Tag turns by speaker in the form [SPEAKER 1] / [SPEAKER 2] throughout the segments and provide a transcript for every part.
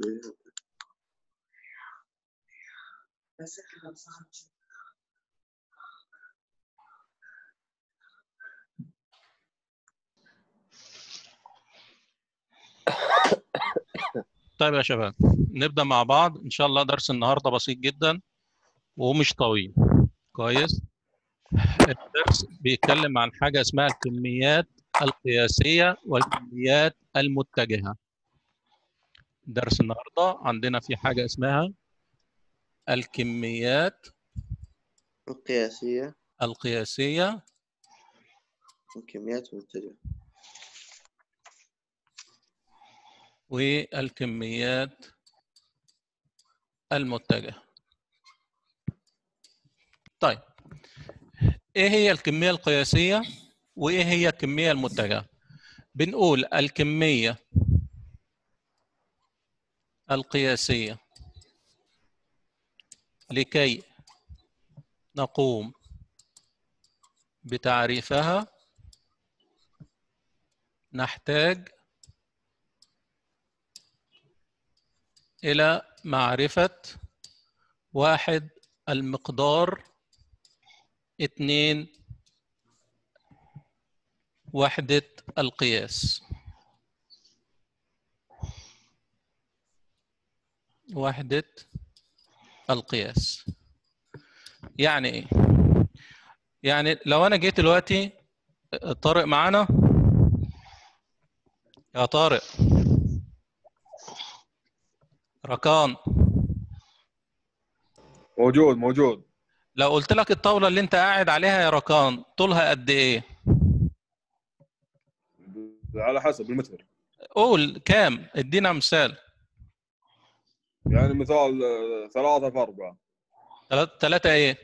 [SPEAKER 1] طيب يا شباب نبدأ مع بعض. إن شاء الله درس النهاردة بسيط جدا ومش طويل. كويس؟ الدرس بيتكلم عن حاجة اسمها الكميات القياسية والكميات المتجهة. درس النهاردة عندنا في حاجة اسمها الكميات
[SPEAKER 2] القياسية.
[SPEAKER 1] القياسية.
[SPEAKER 2] والكميات المتجهة
[SPEAKER 1] والكميات المتجهة. طيب إيه هي الكمية القياسية؟ وإيه هي الكمية المتجهة؟ بنقول الكمية القياسية. لكي نقوم بتعريفها نحتاج إلى معرفة واحد المقدار اتنين وحدة القياس. وحدة القياس. يعني إيه؟ يعني لو أنا جيت دلوقتي طارق معانا؟ يا طارق. ركان.
[SPEAKER 3] موجود موجود.
[SPEAKER 1] لو قلت لك الطاولة اللي أنت قاعد عليها يا ركان طولها قد إيه؟
[SPEAKER 3] على حسب المتر.
[SPEAKER 1] قول كام؟ ادينا مثال.
[SPEAKER 3] يعني مثال آه، ثلاثة في أربعة
[SPEAKER 1] تلاتة إيه؟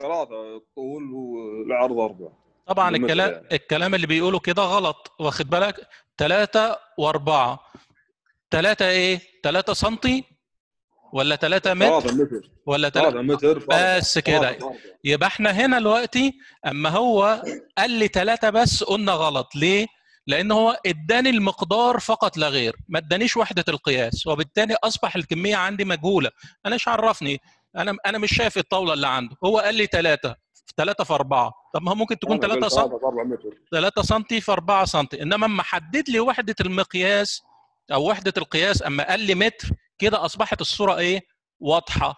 [SPEAKER 3] ثلاثة الطول والعرض أربعة
[SPEAKER 1] طبعا الكلام
[SPEAKER 3] يعني.
[SPEAKER 1] الكلام اللي بيقوله كده غلط واخد بالك؟ تلاتة وأربعة تلاتة إيه؟ تلاتة سنتي ولا تلاتة متر
[SPEAKER 3] ثلاثة متر
[SPEAKER 1] ولا
[SPEAKER 3] ثلاثة متر.
[SPEAKER 1] بس كده
[SPEAKER 3] ثلاثة.
[SPEAKER 1] يبقى إحنا هنا دلوقتي أما هو قال لي ثلاثة بس قلنا غلط ليه؟ لأن هو اداني المقدار فقط لا غير ما ادانيش وحدة القياس وبالتالي أصبح الكمية عندي مجهولة. أنا إيش عرفني؟ أنا أنا مش شايف الطاولة اللي عنده. هو قال لي ثلاثة ثلاثة في أربعة. طب ما هو ممكن تكون
[SPEAKER 3] أنا
[SPEAKER 1] ثلاثة
[SPEAKER 3] قلت
[SPEAKER 1] سم
[SPEAKER 3] ثلاثة في أربعة متر.
[SPEAKER 1] 3 سم في 4 سم. إنما أما حدد لي وحدة المقياس أو وحدة القياس أما قال لي متر كده أصبحت الصورة إيه؟ واضحة.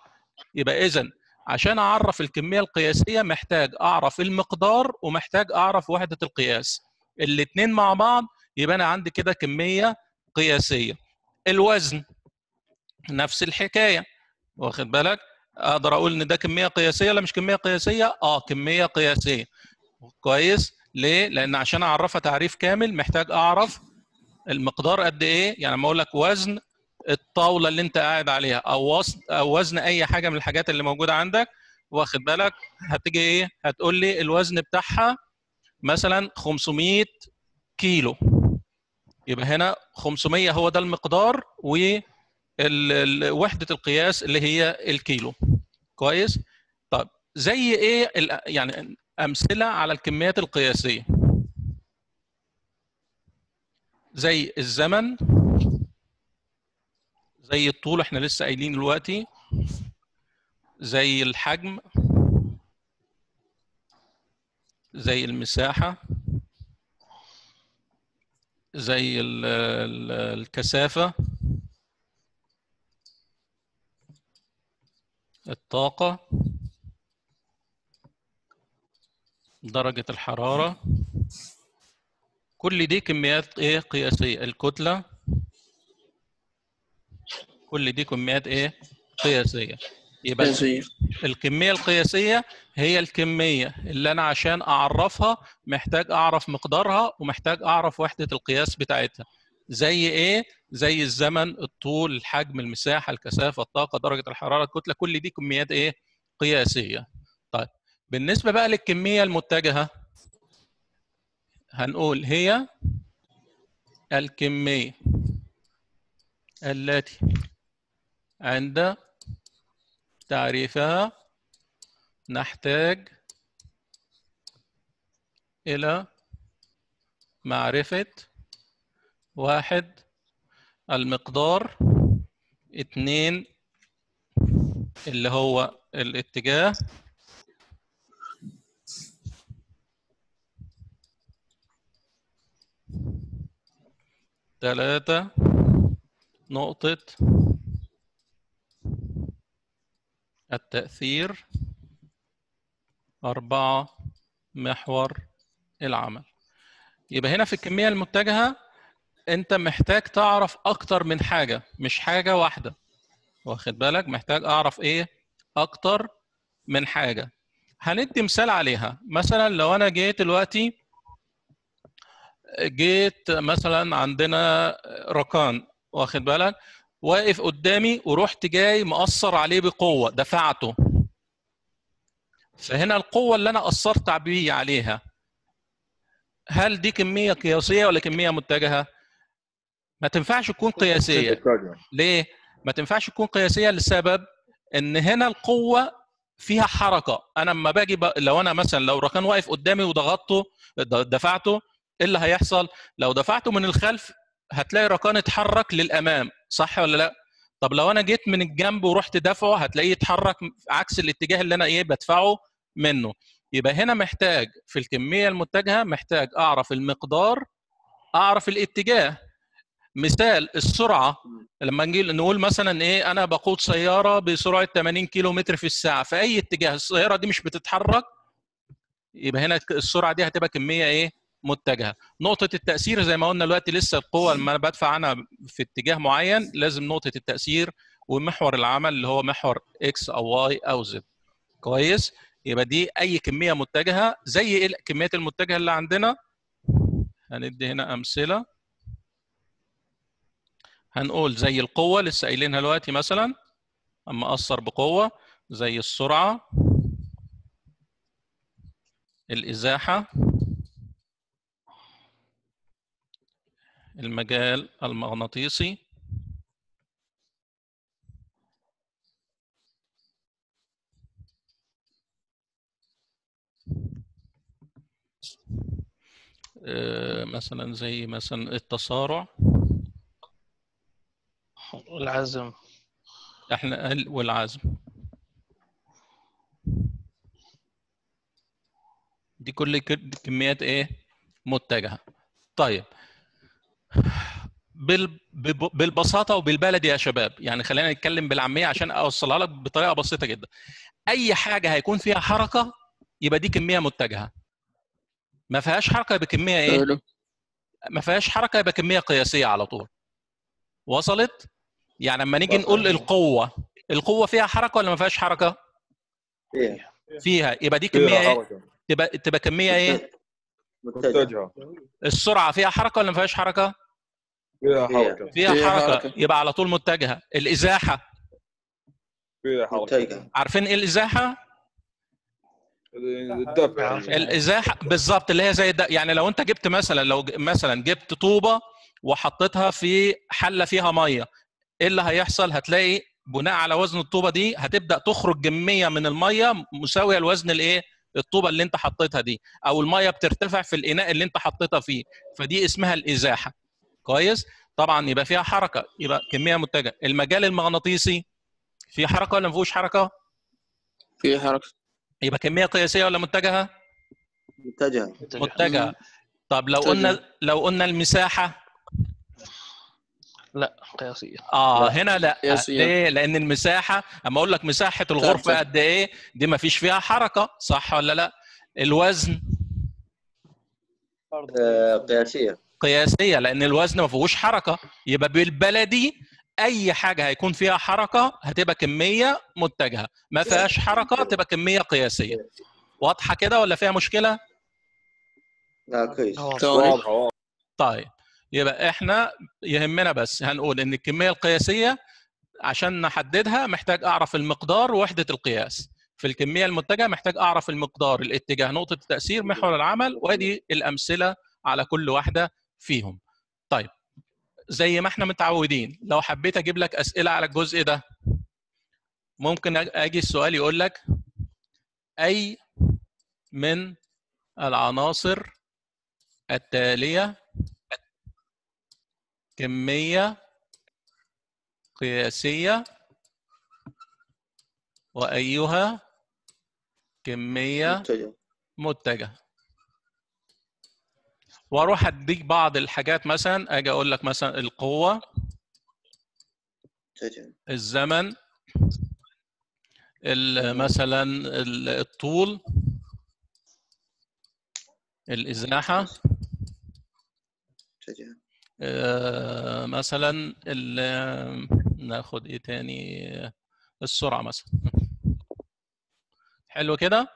[SPEAKER 1] يبقى اذا عشان أعرف الكمية القياسية محتاج أعرف المقدار ومحتاج أعرف وحدة القياس. الاثنين مع بعض يبقى أنا عندي كده كمية قياسية. الوزن نفس الحكاية. واخد بالك؟ أقدر أقول إن ده كمية قياسية ولا مش كمية قياسية؟ آه كمية قياسية. كويس؟ ليه؟ لأن عشان أعرفها تعريف كامل محتاج أعرف المقدار قد إيه. يعني لما أقول لك وزن الطاولة اللي أنت قاعد عليها أو وزن أو وزن أي حاجة من الحاجات اللي موجودة عندك واخد بالك؟ هتيجي إيه؟ هتقول لي الوزن بتاعها مثلا 500 كيلو. يبقى هنا 500 هو ده المقدار ووحده القياس اللي هي الكيلو. كويس؟ طب زي إيه يعني أمثلة على الكميات القياسية؟ زي الزمن زي الطول إحنا لسه قايلين دلوقتي. زي الحجم. زي المساحة زي ال- ال- الكثافة الطاقة درجة الحرارة. كل دي كميات إيه قياسية؟ الكتلة. كل دي كميات إيه قياسية. يبقى
[SPEAKER 2] قياسية
[SPEAKER 1] الكمية القياسية هي الكمية اللي أنا عشان أعرفها محتاج أعرف مقدارها ومحتاج أعرف وحدة القياس بتاعتها زي إيه؟ زي الزمن، الطول، الحجم، المساحة، الكثافة، الطاقة، درجة الحرارة، الكتلة، كل دي كميات إيه؟ قياسية. طيب بالنسبة بقى للكمية المتجهة هنقول هي الكمية التي عند تعريفها نحتاج إلى معرفة واحد المقدار اتنين اللي هو الاتجاه. ثلاثة نقطة التأثير أربعة محور العمل. يبقى هنا في الكمية المتجهة أنت محتاج تعرف أكتر من حاجة مش حاجة واحدة. واخد بالك؟ محتاج أعرف إيه؟ أكتر من حاجة. هندي مثال عليها. مثلا لو أنا جيت دلوقتي جيت مثلا عندنا ركان واخد بالك؟ واقف قدامي ورحت جاي مأثر عليه بقوة دفعته فهنا القوة اللي أنا أثرت بيه عليها هل دي كمية قياسية ولا كمية متجهة؟ ما تنفعش تكون قياسية. ليه؟ ما تنفعش تكون قياسية لسبب إن هنا القوة فيها حركة أنا لما باجي. لو أنا مثلا لو ركان واقف قدامي وضغطته دفعته إيه اللي هيحصل؟ لو دفعته من الخلف هتلاقي ركان اتحرك للأمام صح ولا لأ؟ طب لو أنا جيت من الجنب ورحت دافعه هتلاقيه يتحرك عكس الاتجاه اللي أنا إيه بدفعه منه. يبقى هنا محتاج في الكمية المتجهة محتاج أعرف المقدار أعرف الاتجاه. مثال السرعة لما نجي نقول مثلا إيه أنا بقود سيارة بسرعة 80 كيلو متر في الساعة في أي اتجاه السيارة دي مش بتتحرك يبقى هنا السرعة دي هتبقى كمية إيه؟ متجهة. نقطة التأثير زي ما قلنا دلوقتي لسه القوه لما أنا بدفع أنا في اتجاه معين لازم نقطة التأثير ومحور العمل اللي هو محور X أو Y أو Z كويس؟ يبقى دي أي كمية متجهة زي إيه الكميات المتجهة اللي عندنا؟ هندي هنا أمثلة. هنقول زي القوة لسه قايلينها دلوقتي مثلا أما أثر بقوة زي السرعة الإزاحة. المجال المغناطيسي. آه، مثلا زي مثلا التسارع
[SPEAKER 2] العزم.
[SPEAKER 1] إحنا ال- والعزم. دي كل كميات إيه؟ متجهة. طيب بالبساطة وبالبلدي يا شباب. يعني خلينا نتكلم بالعامية عشان أوصلها لك بطريقة بسيطة جدا. أي حاجة هيكون فيها حركة يبقى دي كمية متجهة. ما فيهاش حركة يبقى كمية
[SPEAKER 4] إيه؟
[SPEAKER 1] ما فيهاش حركة يبقى كمية قياسية على طول. وصلت؟ يعني لما نيجي. نقول القوة القوة فيها حركة ولا ما فيهاش حركة؟
[SPEAKER 5] إيه
[SPEAKER 1] فيها. يبقى دي كمية
[SPEAKER 3] فيها إيه
[SPEAKER 1] تبقى تبقى كمية إيه؟
[SPEAKER 5] متجه
[SPEAKER 3] متجهة.
[SPEAKER 1] السرعة فيها حركة ولا ما فيهاش حركة؟
[SPEAKER 3] فيها. حركة.
[SPEAKER 1] فيها حركة.
[SPEAKER 4] حركة.
[SPEAKER 1] يبقى على طول متجهة. الإزاحة.
[SPEAKER 3] فيها حركة.
[SPEAKER 5] متجه
[SPEAKER 1] عارفين إيه الإزاحة؟
[SPEAKER 3] الدفع.
[SPEAKER 1] الإزاحة بالظبط اللي هي زي ده يعني لو أنت جبت مثلا لو مثلا جبت طوبة وحطيتها في حلة فيها مية إيه اللي هيحصل؟ هتلاقي بناء على وزن الطوبة دي هتبدأ تخرج كميه من المية مساوية لوزن الإيه؟ الطوبة اللي أنت حطيتها دي أو المية بترتفع في الإناء اللي أنت حطيتها فيه. فدي اسمها الإزاحة. كويس؟ طبعا يبقى فيها حركة يبقى كمية متجهة. المجال المغناطيسي فيه حركة ولا ما فيهوش حركة؟
[SPEAKER 4] في حركة.
[SPEAKER 1] يبقى كمية قياسية ولا متجهة؟
[SPEAKER 5] متجه
[SPEAKER 1] متجهة. طب لو
[SPEAKER 4] متجهة.
[SPEAKER 1] قلنا لو قلنا المساحة؟
[SPEAKER 2] لا قياسية.
[SPEAKER 1] آه
[SPEAKER 5] لا.
[SPEAKER 1] هنا لا.
[SPEAKER 4] قياسية.
[SPEAKER 1] ليه؟ لأن المساحة أما أقول لك مساحة
[SPEAKER 4] الغرفة.
[SPEAKER 1] قد إيه دي ما فيش فيها حركة صح ولا لا؟ الوزن؟
[SPEAKER 5] آه، قياسية.
[SPEAKER 1] قياسية لأن الوزن ما فيهوش حركة. يبقى بالبلدي أي حاجة هيكون فيها حركة هتبقى كمية متجهة. ما فيهاش حركة تبقى كمية قياسية. واضحة كده ولا فيها مشكلة؟
[SPEAKER 5] لا كويس.
[SPEAKER 3] واضحة واضحة
[SPEAKER 1] طيب. يبقى إحنا يهمنا بس هنقول إن الكمية القياسية عشان نحددها محتاج أعرف المقدار ووحده القياس. في الكمية المتجهة محتاج أعرف المقدار الاتجاه نقطة التأثير محور العمل وأدي الأمثلة على كل واحدة فيهم. طيب زي ما إحنا متعودين لو حبيت أجيب لك أسئلة على الجزء ده ممكن أجي السؤال يقول لك أي من العناصر التالية كمية قياسية وأيها كمية
[SPEAKER 5] متجه؟
[SPEAKER 1] متجهة وأروح اديك بعض الحاجات مثلا أجي أقول لك مثلا القوة
[SPEAKER 5] متجه
[SPEAKER 1] الزمن ال- مثلا ال- الطول الإزاحة
[SPEAKER 5] متجه
[SPEAKER 1] آه، مثلا ناخد إيه تاني؟ السرعة مثلا. حلو كده؟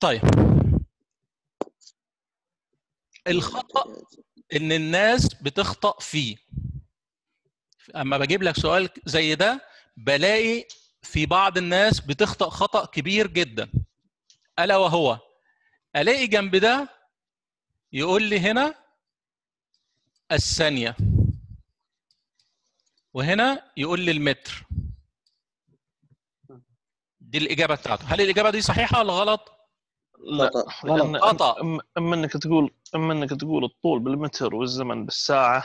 [SPEAKER 1] طيب. الخطأ إن الناس بتخطأ فيه. أما بجيب لك سؤال زي ده بلاقي في بعض الناس بتخطأ خطأ كبير جدا. ألا وهو؟ ألاقي جنب ده يقول لي هنا الثانية وهنا يقول لي المتر. دي الإجابة بتاعته. هل الإجابة دي صحيحة ولا غلط؟
[SPEAKER 2] لا
[SPEAKER 5] خطأ.
[SPEAKER 2] أم- إما إنك تقول اما إنك تقول الطول بالمتر والزمن بالساعة.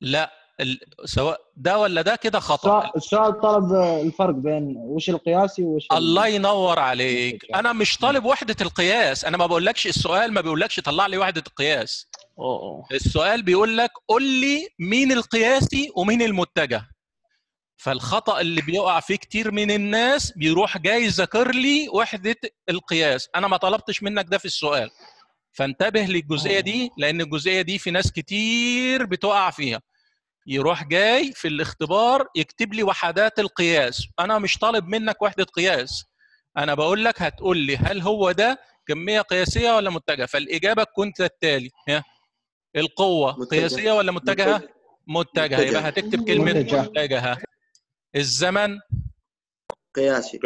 [SPEAKER 1] لا ال- سواء ده ولا ده كده خطأ.
[SPEAKER 6] السؤال- طلب الفرق بين وش القياسي وش ال-
[SPEAKER 1] الله ينور عليك.
[SPEAKER 6] المتجه.
[SPEAKER 1] أنا مش طالب وحدة القياس. أنا ما بقولكش السؤال ما بيقولكش طلع لي وحدة القياس.
[SPEAKER 2] أوه. أوه.
[SPEAKER 1] السؤال بيقول لك قول لي مين القياسي ومين المتجه. فالخطأ اللي بيقع فيه كتير من الناس بيروح جاي ذاكر لي وحدة القياس. أنا ما طلبتش منك ده في السؤال. فانتبه للجزئية دي لأن الجزئية دي في ناس كتير بتقع فيها. يروح جاي في الاختبار يكتب لي وحدات القياس. أنا مش طالب منك وحدة قياس. أنا بقول لك هتقول لي هل هو ده كميه قياسية ولا متجهة؟ فالإجابة كنت التالي ها؟ القوة
[SPEAKER 5] متجه.
[SPEAKER 1] قياسية ولا متجهة؟
[SPEAKER 5] متجه.
[SPEAKER 1] متجهة. يبقى
[SPEAKER 5] متجه.
[SPEAKER 1] هتكتب كلمة
[SPEAKER 6] متجه.
[SPEAKER 1] متجهة. الزمن
[SPEAKER 5] قياسي.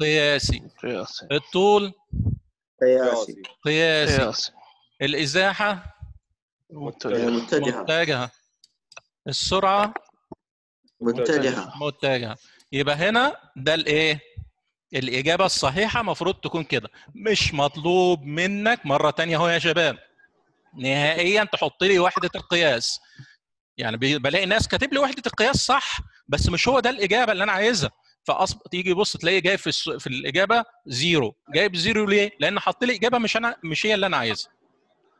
[SPEAKER 3] قياسي.
[SPEAKER 1] قياسي. الطول
[SPEAKER 5] قياسي.
[SPEAKER 1] قياسي.
[SPEAKER 2] قياسي.
[SPEAKER 1] الإزاحة؟
[SPEAKER 2] متجه
[SPEAKER 5] متجهة.
[SPEAKER 1] متجهة. السرعة؟
[SPEAKER 5] متجهة.
[SPEAKER 1] متجهة. يبقى هنا ده الإيه؟ الإجابة الصحيحة المفروض تكون كده. مش مطلوب منك مرة تانية أهو يا شباب. نهائيا تحط لي وحدة القياس. يعني بلاقي ناس كاتب لي وحدة القياس صح بس مش هو ده الإجابة اللي أنا عايزها. فأصب... تيجي بص تلاقي جايب في الس... في الإجابة zero جايب zero ليه؟ لأن حط لي إجابة مش أنا مش هي اللي أنا عايزها.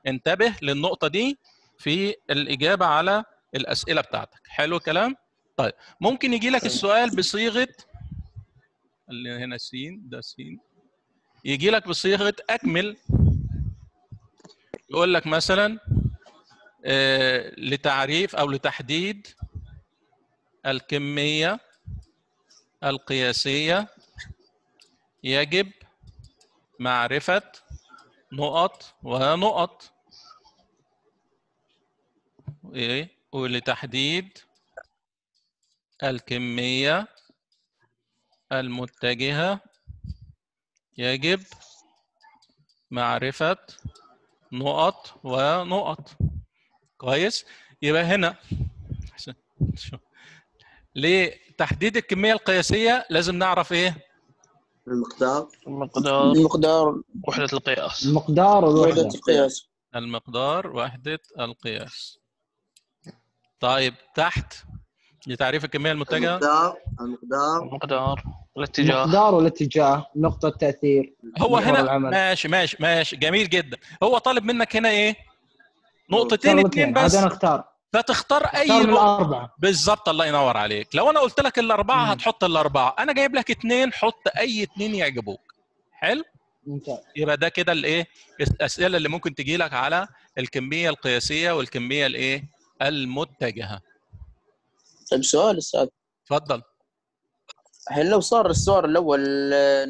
[SPEAKER 1] انتبه للنقطة دي في الإجابة على الأسئلة بتاعتك. حلو الكلام؟ طيب ممكن يجي لك السؤال بصيغة اللي هنا سين ده سين يجي لك بصيغة أكمل. يقول لك مثلا آه، لتعريف أو لتحديد الكمية القياسية يجب معرفة نقط ونقط. إيه؟ ولتحديد الكمية المتجهة. يجب معرفة نقط ونقط. كويس؟ يبقى هنا. شو- لتحديد الكمية القياسية لازم نعرف إيه؟
[SPEAKER 5] المقدار.
[SPEAKER 2] المقدار.
[SPEAKER 4] المقدار.
[SPEAKER 2] وحدة القياس.
[SPEAKER 6] المقدار
[SPEAKER 4] وحدة
[SPEAKER 6] والوحدة
[SPEAKER 4] القياس.
[SPEAKER 1] المقدار وحدة القياس. طيب تحت لتعريف الكمية المتجهة؟
[SPEAKER 5] المقدار. المقدار.
[SPEAKER 2] المقدار. الاتجاه.
[SPEAKER 6] المقدار والاتجاه. نقطة تأثير.
[SPEAKER 1] هو هنا
[SPEAKER 6] العمل.
[SPEAKER 1] ماشي ماشي ماشي. جميل جدا. هو طالب منك هنا إيه؟ نقطتين
[SPEAKER 6] الاثنين.
[SPEAKER 1] بس
[SPEAKER 6] هذا أنا اختار
[SPEAKER 1] فتختار
[SPEAKER 6] أي من. الأربعة.
[SPEAKER 1] بالظبط الله ينور عليك. لو أنا قلت لك الأربعة
[SPEAKER 6] مم.
[SPEAKER 1] هتحط الأربعة. أنا جايب لك اتنين حط أي اتنين يعجبوك. حلو؟
[SPEAKER 6] ممتاز.
[SPEAKER 1] يبقى ده كده الإيه؟ الأسئلة اللي ممكن تجي لك على الكمية القياسية والكمية الإيه؟ المتجهة.
[SPEAKER 4] طيب سؤال أستاذ
[SPEAKER 1] اتفضل.
[SPEAKER 4] الحين لو صار السؤال الأول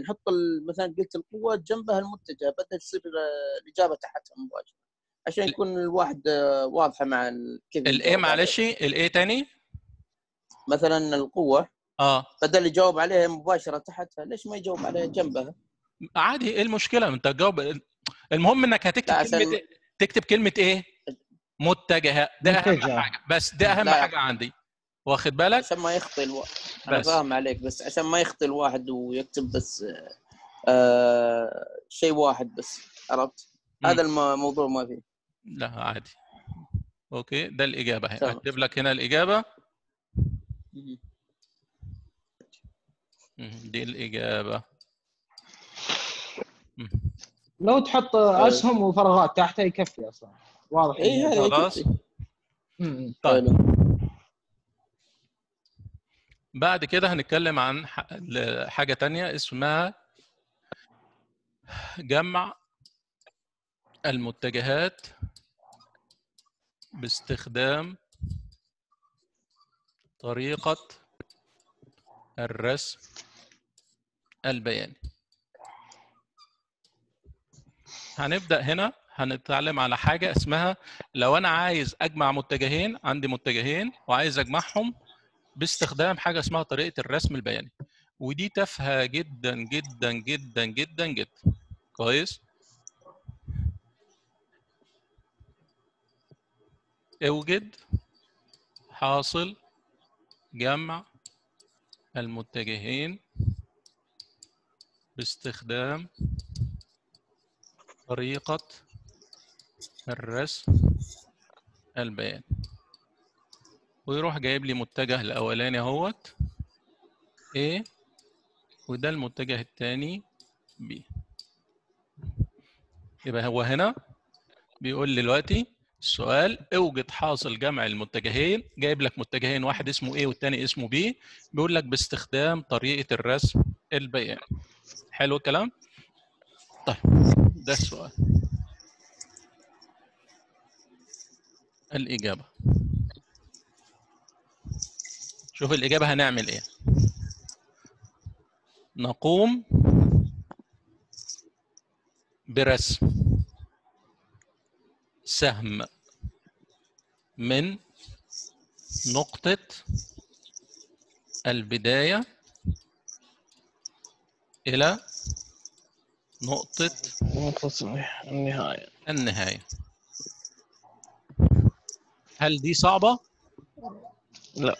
[SPEAKER 4] نحط ال- مثلا قلت القوة جنبها المتجه بدل تصير آه، الإجابة تحتها مباشرة. عشان يكون الواحد آه، واضحة مع ال- كيف
[SPEAKER 1] الايه
[SPEAKER 4] يجاوب
[SPEAKER 1] معلش. الايه تاني
[SPEAKER 4] مثلا القوة
[SPEAKER 1] آه
[SPEAKER 4] بدل يجاوب عليها مباشرة تحتها ليش ما يجاوب عليها جنبها؟
[SPEAKER 1] عادي إيه المشكلة أنت تجاوب المهم إنك هتكتب
[SPEAKER 4] عشان-
[SPEAKER 1] كلمة إيه؟ تكتب كلمة إيه متجهة ده
[SPEAKER 6] أهم.
[SPEAKER 1] حاجة بس ده أهم
[SPEAKER 4] لا.
[SPEAKER 1] حاجة عندي واخد بالك
[SPEAKER 4] عشان ما يخطي الواحد أنا
[SPEAKER 1] بس.
[SPEAKER 4] فاهم عليك بس عشان ما يخطي الواحد ويكتب بس آه، آه شيء واحد بس عرفت؟ هذا الموضوع ما فيه
[SPEAKER 1] لا عادي. أوكي ده الإجابة
[SPEAKER 4] أهي.
[SPEAKER 1] اكتب لك هنا الإجابة. دي الإجابة.
[SPEAKER 6] لو تحط أسهم وفراغات تحتها يكفي أصلا. واضح
[SPEAKER 4] اي
[SPEAKER 1] خلاص. طيب. بعد كده هنتكلم عن ح- ل- حاجة تانية اسمها جمع المتجهات باستخدام طريقة الرسم البياني. هنبدأ هنا. هنتعلم على حاجة اسمها لو أنا عايز أجمع متجهين عندي متجهين وعايز أجمعهم باستخدام حاجة اسمها طريقة الرسم البياني. ودي تافهة جدا جدا جدا جدا جدا. كويس؟ اوجد حاصل جمع المتجهين باستخدام طريقة الرسم البياني. ويروح جايب لي متجه الأولاني أهوت A وده المتجه الثاني B. يبقى هو هنا بيقول لي دلوقتي السؤال اوجد حاصل جمع المتجهين. جايب لك متجهين واحد اسمه A والثاني اسمه B. بيقول لك باستخدام طريقة الرسم البياني حلو الكلام؟ طيب ده السؤال. الإجابة. شوف الإجابة هنعمل إيه. نقوم برسم سهم. من نقطة البداية إلى نقطة
[SPEAKER 2] النهاية.
[SPEAKER 1] النهاية. هل دي صعبة؟
[SPEAKER 2] لا.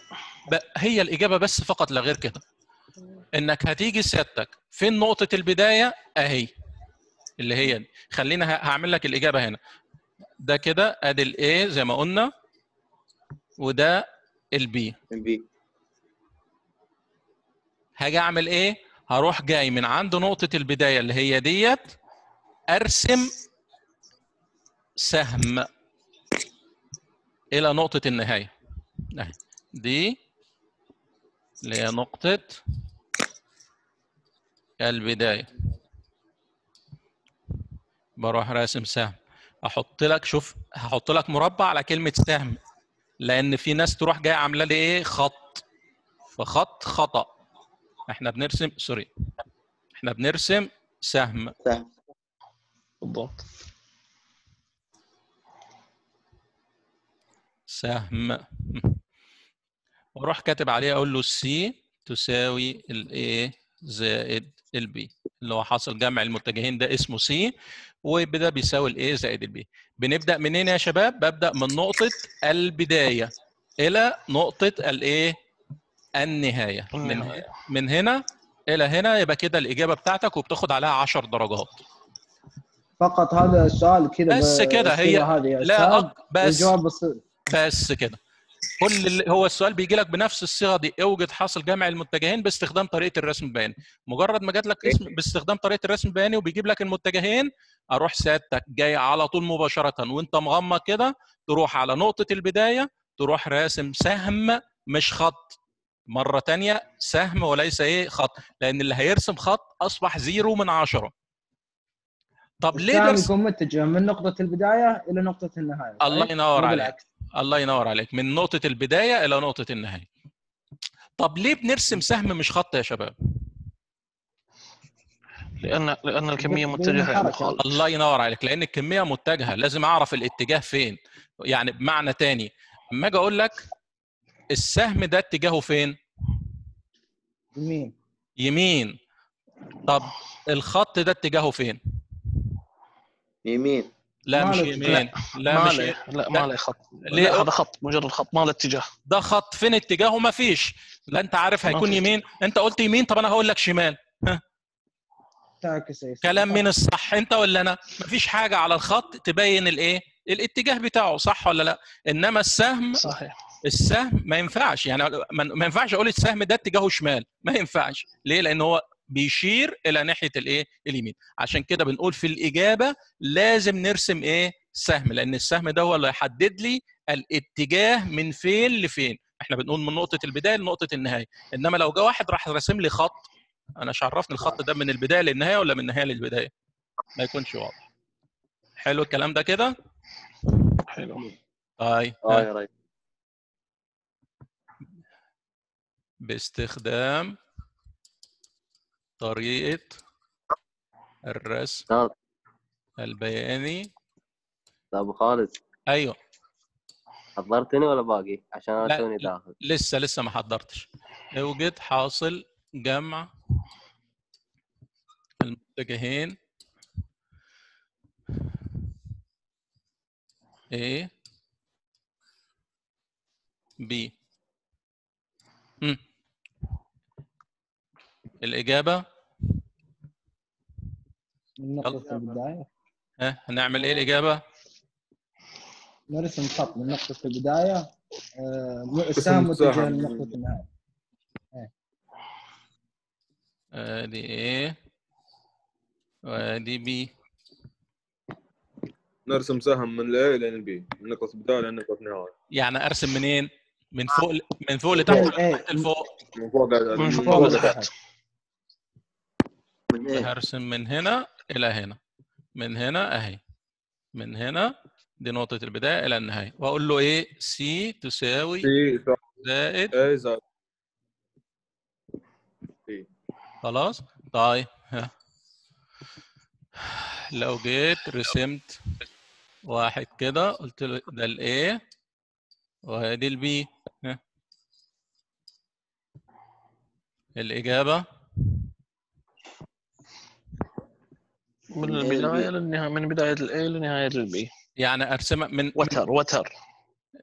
[SPEAKER 1] هي الإجابة بس فقط لا غير كده. إنك هتيجي سيادتك فين نقطة البداية أهي اللي هي دي. خلينا هعمل لك الإجابة هنا. ده كده أدي ال A زي ما قلنا. وده ال
[SPEAKER 5] B B
[SPEAKER 1] هاجي أعمل إيه؟ هروح جاي من عند نقطة البداية اللي هي ديت أرسم سهم إلى نقطة النهاية. أهي. دي اللي هي نقطة البداية. بروح راسم سهم. أحط لك شوف هحط لك مربع على كلمة سهم. لأن في ناس تروح جاية عاملة لي إيه خط. فخط خطأ. إحنا بنرسم sorry. إحنا بنرسم سهم.
[SPEAKER 5] سهم.
[SPEAKER 2] بالضبط.
[SPEAKER 1] سهم. وأروح كاتب عليه أقول له ال C تساوي ال A زائد ال B اللي هو حاصل جمع المتجهين ده اسمه C وده بيساوي ال A زائد ال B بنبدأ منين يا شباب؟ ببدأ من نقطة البداية إلى نقطة الايه النهاية. من
[SPEAKER 2] النهاية.
[SPEAKER 1] من هنا إلى هنا يبقى كده الإجابة بتاعتك وبتاخد عليها 10 درجات.
[SPEAKER 6] فقط هذا السؤال كذا
[SPEAKER 1] بس كده هي- لا أك- بس بس كده. كل هو السؤال بيجي لك بنفس الصيغة دي. اوجد حاصل جمع المتجهين باستخدام طريقة الرسم البياني. مجرد ما جات لك اسم باستخدام طريقة الرسم البياني وبيجيب لك المتجهين أروح سيادتك جاي على طول مباشرة وانت مغمض كده تروح على نقطة البداية تروح راسم سهم مش خط. مرة تانية سهم وليس إيه خط لأن اللي هيرسم خط اصبح زيرو من عشرة. طب ليه برسم
[SPEAKER 6] يكون متجه من نقطة البداية إلى نقطة النهاية
[SPEAKER 1] الله؟ ينور عليك
[SPEAKER 6] بالعكس.
[SPEAKER 1] الله ينور عليك من نقطة البداية إلى نقطة النهاية طب ليه بنرسم سهم مش خط يا شباب؟
[SPEAKER 2] لأن لأن الكمية
[SPEAKER 6] متجهة.
[SPEAKER 2] خالد
[SPEAKER 1] الله ينور عليك لأن الكمية متجهة لازم أعرف الاتجاه فين يعني بمعنى تاني أما أجي أقول لك السهم ده اتجاهه فين؟
[SPEAKER 6] يمين
[SPEAKER 1] يمين طب الخط ده اتجاهه فين؟
[SPEAKER 5] يمين.
[SPEAKER 1] لا
[SPEAKER 6] ما
[SPEAKER 1] مش يمين. لا
[SPEAKER 2] ما
[SPEAKER 1] مش
[SPEAKER 2] عليه لا ما عليه خط.
[SPEAKER 1] ليه؟
[SPEAKER 2] لا هذا خط مجرد خط ما له اتجاه.
[SPEAKER 1] ده خط فين؟ اتجاهه ما فيش. لا انت عارف
[SPEAKER 2] ما
[SPEAKER 1] هيكون
[SPEAKER 2] فيش.
[SPEAKER 1] يمين. انت قلت يمين طب أنا هقول لك شمال.
[SPEAKER 6] تعكس يا أستاذ.
[SPEAKER 1] كلام مين الصح. انت ولا أنا؟ مفيش حاجة على الخط تبين الايه؟ الاتجاه بتاعه صح ولا لا؟ انما السهم
[SPEAKER 2] صحيح.
[SPEAKER 1] السهم ما ينفعش. يعني ما ما ينفعش أقول السهم ده اتجاهه شمال. ما ينفعش. ليه؟ لأن هو بيشير إلى ناحية الإيه؟ اليمين. عشان كده بنقول في الإجابة لازم نرسم إيه؟ سهم لأن السهم ده هو اللي هيحدد لي الاتجاه من فين لفين. إحنا بنقول من نقطة البداية لنقطة النهاية. إنما لو جه واحد راح راسم لي خط أنا مش عرفني الخط ده من البداية للنهاية ولا من النهاية للبداية. ما يكونش واضح. حلو الكلام ده كده؟
[SPEAKER 2] حلو.
[SPEAKER 1] طيب. آه.
[SPEAKER 7] يا ريت
[SPEAKER 1] باستخدام طريقة الرسم
[SPEAKER 7] تمام
[SPEAKER 1] البياني.
[SPEAKER 7] طب خالد
[SPEAKER 1] أيوه.
[SPEAKER 7] حضرتني ولا باقي؟ عشان
[SPEAKER 1] أنا
[SPEAKER 7] توني داخل.
[SPEAKER 1] لسه لسه ما حضرتش. يوجد حاصل جمع المتجهين A B مم. الإجابة؟
[SPEAKER 6] من نقطة البداية.
[SPEAKER 1] ها هنعمل إيه الإجابة؟
[SPEAKER 6] نرسم خط من نقطة البداية. آه، السهم
[SPEAKER 3] مساحة.
[SPEAKER 6] متجه لنقطة النهاية.
[SPEAKER 1] ادي A؟ وادي B.
[SPEAKER 3] نرسم سهم من ال A لين ال B من نقطة بدايه لين نقطة نهايه
[SPEAKER 1] يعني أرسم منين؟ من فوق من فوق لتحت
[SPEAKER 6] من.
[SPEAKER 1] تحت لفوق؟
[SPEAKER 3] من فوق
[SPEAKER 2] فوق
[SPEAKER 3] فوق
[SPEAKER 2] لتحت.
[SPEAKER 5] من إيه؟
[SPEAKER 1] هرسم من هنا إلى هنا من هنا أهي من هنا دي نقطة البداية إلى النهاية. وأقول له إيه؟ C تساوي زائد
[SPEAKER 3] A زائد
[SPEAKER 1] خلاص؟ طيب. ها. لو جيت رسمت واحد كده قلت له ده ال A وهذه ال B ها. الإجابة؟
[SPEAKER 2] من البداية للنهاية من بداية ال A لنهاية ال B.
[SPEAKER 1] يعني أرسمها من
[SPEAKER 2] وتر وتر.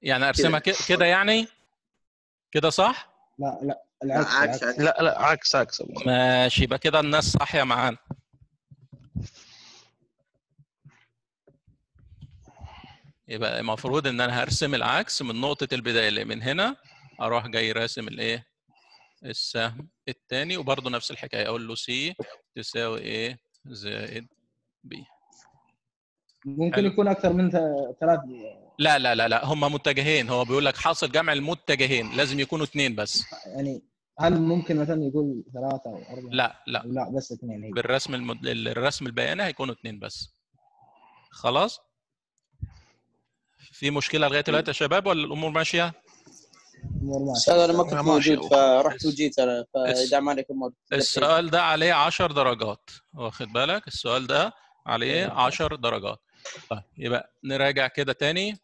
[SPEAKER 1] يعني أرسمها كده. يعني؟ كده صح؟
[SPEAKER 6] لا لا
[SPEAKER 5] لا،
[SPEAKER 6] العكس
[SPEAKER 5] عكس عكس
[SPEAKER 2] لا لا عكس عكس.
[SPEAKER 1] ماشي يبقى كده الناس صاحية معانا. يبقى المفروض إن أنا هرسم العكس من نقطة البداية اللي من هنا أروح جاي راسم الإيه؟ السهم التاني وبرضه نفس الحكاية. أقول له C تساوي إيه؟ زائد بي.
[SPEAKER 6] ممكن
[SPEAKER 1] حلو.
[SPEAKER 6] يكون أكثر من ثلاث
[SPEAKER 1] لا لا لا لا هم متجهين. هو بيقول لك حاصل جمع المتجهين. لازم يكونوا اثنين بس.
[SPEAKER 6] يعني هل ممكن مثلا يقول ثلاثة أو أربعة؟
[SPEAKER 1] لا لا.
[SPEAKER 6] لا بس اثنين هي
[SPEAKER 1] بالرسم المد... الرسم البياني هيكونوا اثنين بس. خلاص؟ في مشكلة لغاية دلوقتي يا شباب ولا
[SPEAKER 6] الأمور ماشية.
[SPEAKER 4] أستاذ أنا ما كنت موجود فرحت وجيت أنا فإذا ما عليك امور
[SPEAKER 1] السؤال ده عليه 10 درجات. واخد بالك؟ السؤال ده عليه 10 درجات. طيب يبقى نراجع كده تاني.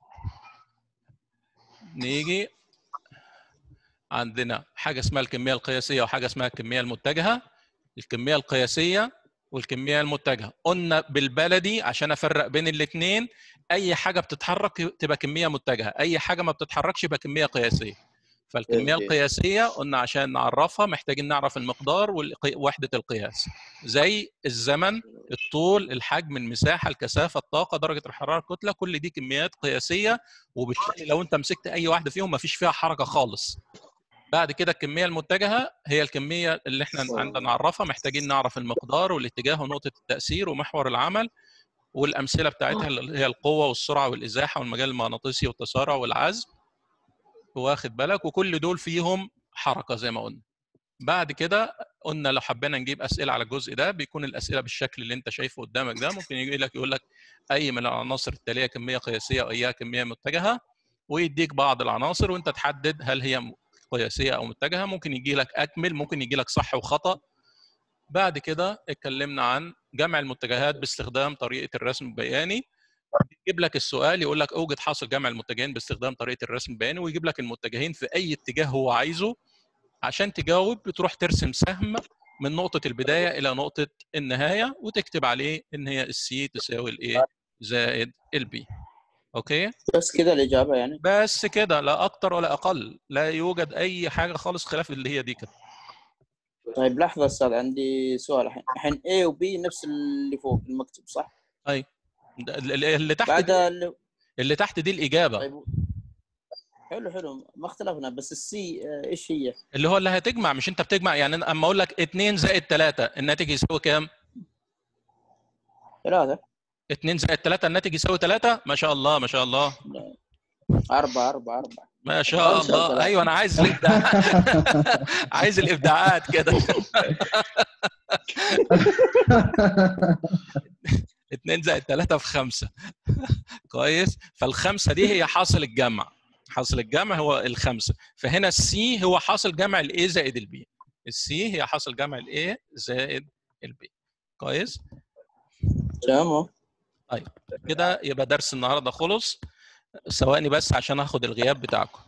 [SPEAKER 1] نيجي عندنا حاجة اسمها الكمية القياسية وحاجة اسمها الكمية المتجهة. الكمية القياسية والكمية المتجهة. قلنا بالبلدي عشان أفرق بين الاثنين أي حاجة بتتحرك تبقى كمية متجهة أي حاجة ما بتتحركش يبقى كمية قياسية. فالكمية
[SPEAKER 5] أوكي.
[SPEAKER 1] القياسية قلنا عشان نعرفها محتاجين نعرف المقدار ووحده القياس. زي الزمن الطول الحجم المساحة الكثافة الطاقة درجة الحرارة الكتلة كل دي كميات قياسية وبالتالي لو انت مسكت أي واحدة فيهم ما فيش فيها حركة خالص. بعد كده الكمية المتجهة هي الكمية اللي إحنا عندنا نعرفها محتاجين نعرف المقدار والاتجاه ونقطة التأثير ومحور العمل والأمثلة بتاعتها اللي هي القوة والسرعة والإزاحة والمجال المغناطيسي والتسارع والعزم. واخد بالك؟ وكل دول فيهم حركة زي ما قلنا. بعد كده قلنا لو حبينا نجيب أسئلة على الجزء ده بيكون الأسئلة بالشكل اللي أنت شايفه قدامك ده. ممكن يجي لك يقول لك أي من العناصر التالية كمية قياسية وايها كمية متجهة ويديك بعض العناصر وأنت تحدد هل هي قياسية أو متجهة. ممكن يجي لك أكمل ممكن يجي لك صح وخطأ. بعد كده اتكلمنا عن جمع المتجهات باستخدام طريقة الرسم البياني. يجيب لك السؤال يقول لك أوجد حاصل جمع المتجهين باستخدام طريقة الرسم البياني ويجيب لك المتجهين في أي اتجاه هو عايزه عشان تجاوب بتروح ترسم سهم من نقطة البداية إلى نقطة النهاية وتكتب عليه إن هي ال C تساوي ال A زائد ال B okay؟
[SPEAKER 4] بس كذا الإجابة يعني؟
[SPEAKER 1] بس كده لا أكتر ولا أقل لا يوجد أي حاجة خالص خلاف اللي هي دي كده.
[SPEAKER 4] طيب لحظة أستاذ عندي سؤال. الحين الحين A و B نفس اللي فوق المكتوب صح؟
[SPEAKER 1] ده- اللي تحت
[SPEAKER 4] بعد
[SPEAKER 1] دي
[SPEAKER 4] اللي...
[SPEAKER 1] اللي تحت دي الإجابة.
[SPEAKER 4] طيب حلو حلو. ما اختلفنا بس السي آه، إيش هي؟
[SPEAKER 1] اللي هو اللي هتجمع مش أنت بتجمع. يعني أما أقول لك 2 زائد 3 الناتج يساوي كام؟
[SPEAKER 4] ثلاثة
[SPEAKER 1] 2 زائد 3 الناتج يساوي 3 ما شاء الله ما شاء الله.
[SPEAKER 4] أربعة أربعة أربعة.
[SPEAKER 1] ما شاء الله. أيوه أنا عايز الإبداع. عايز الإبداعات كده. 2 زائد 3 في 5 كويس؟ فالخمسة دي هي حاصل الجمع. حاصل الجمع هو الخمسة. فهنا السي هو حاصل جمع الاي زائد البي السي هي حاصل جمع الاي زائد البي كويس؟
[SPEAKER 4] تمام
[SPEAKER 1] كده يبقى درس النهارده خلص. ثواني بس عشان آخد الغياب بتاعكم.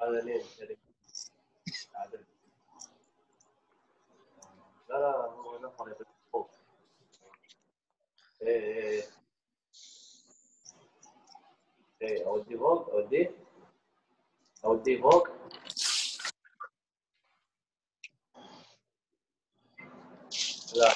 [SPEAKER 7] لا لا هو نفر يبقى فوق إيه إيه إيه اودي فوق اودي اودي فوق لا